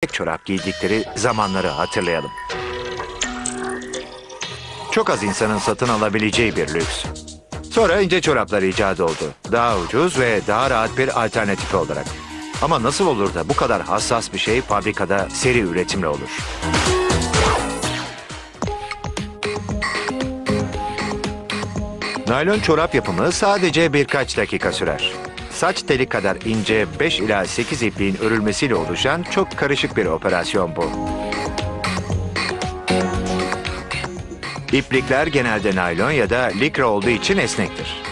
tek çorap giydikleri zamanları hatırlayalım. Çok az insanın satın alabileceği bir lüks. Sonra ince çoraplar icat oldu. Daha ucuz ve daha rahat bir alternatif olarak. Ama nasıl olur da bu kadar hassas bir şey fabrikada seri üretimle olur? Naylon çorap yapımı sadece birkaç dakika sürer. Saç teli kadar ince 5 ila 8 ipliğin örülmesiyle oluşan çok karışık bir operasyon bu. İplikler genelde naylon ya da likra olduğu için esnektir.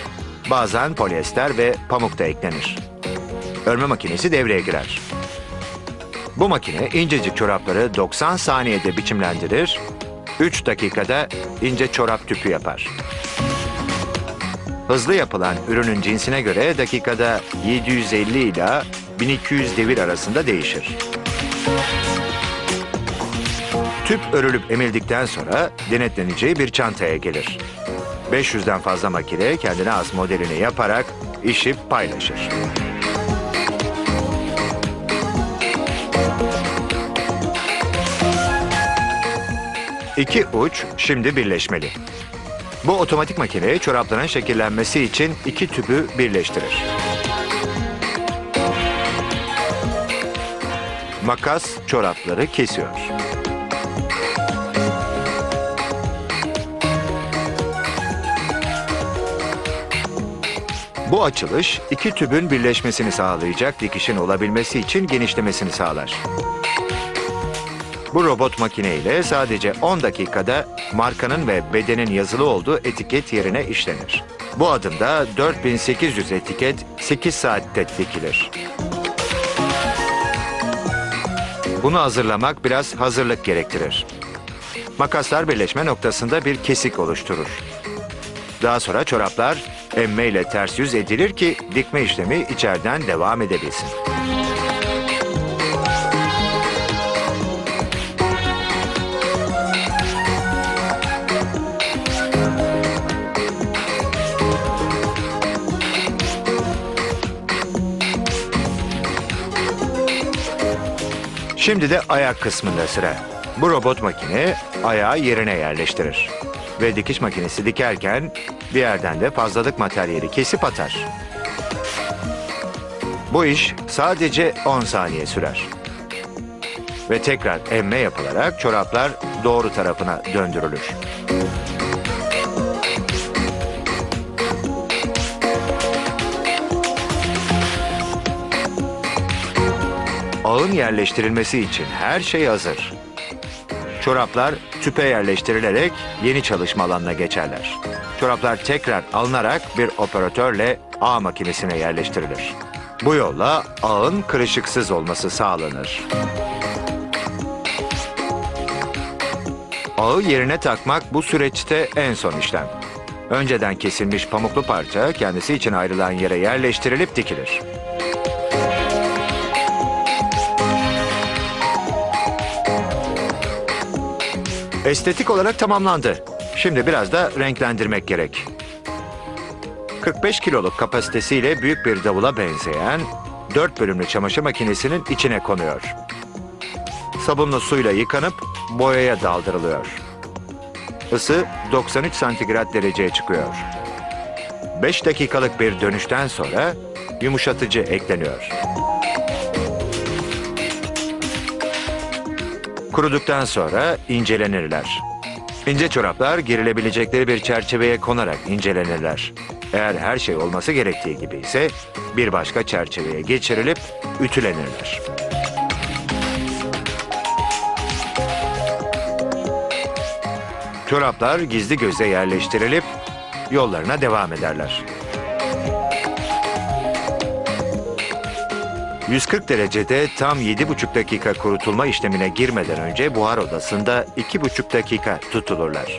Bazen polyester ve pamuk da eklenir. Örme makinesi devreye girer. Bu makine incecik çorapları 90 saniyede biçimlendirir, 3 dakikada ince çorap tüpü yapar. Hızlı yapılan ürünün cinsine göre dakikada 750 ila 1200 devir arasında değişir. Tüp örülüp emildikten sonra denetleneceği bir çantaya gelir. 500'den fazla makine kendine has modelini yaparak işi paylaşır. İki uç şimdi birleşmeli. Bu otomatik makine çorapların şekillenmesi için iki tüpü birleştirir. Makas çorapları kesiyor. Bu açılış iki tübün birleşmesini sağlayacak dikişin olabilmesi için genişlemesini sağlar. Bu robot makine ile sadece 10 dakikada markanın ve bedenin yazılı olduğu etiket yerine işlenir. Bu adımda 4800 etiket 8 saatte dikilir. Bunu hazırlamak biraz hazırlık gerektirir. Makaslar birleşme noktasında bir kesik oluşturur. Daha sonra çoraplar emme ile ters yüz edilir ki dikme işlemi içeriden devam edebilsin. Şimdi de ayak kısmında sıra. Bu robot makine ayağı yerine yerleştirir. Ve dikiş makinesi dikerken bir yerden de fazlalık materyali kesip atar. Bu iş sadece 10 saniye sürer. Ve tekrar emme yapılarak çoraplar doğru tarafına döndürülür. Ağın yerleştirilmesi için her şey hazır. Çoraplar tüpe yerleştirilerek yeni çalışma alanına geçerler. Çoraplar tekrar alınarak bir operatörle ağ makinesine yerleştirilir. Bu yolla ağın kırışıksız olması sağlanır. Ağı yerine takmak bu süreçte en son işlem. Önceden kesilmiş pamuklu parça kendisi için ayrılan yere yerleştirilip dikilir. Estetik olarak tamamlandı. Şimdi biraz da renklendirmek gerek. 45 kiloluk kapasitesiyle büyük bir davula benzeyen 4 bölümlü çamaşır makinesinin içine konuyor. Sabunlu suyla yıkanıp boyaya daldırılıyor. Isı 93 santigrat dereceye çıkıyor. 5 dakikalık bir dönüşten sonra yumuşatıcı ekleniyor. Kuruduktan sonra incelenirler. İnce çoraplar girilebilecekleri bir çerçeveye konarak incelenirler. Eğer her şey olması gerektiği gibi ise bir başka çerçeveye geçirilip ütülenirler. Çoraplar gizli göze yerleştirilip yollarına devam ederler. 140 derecede tam 7,5 dakika kurutulma işlemine girmeden önce buhar odasında 2,5 dakika tutulurlar.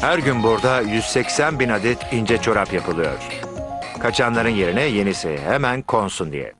Her gün burada 180 bin adet ince çorap yapılıyor. Kaçanların yerine yenisi hemen konsun diye.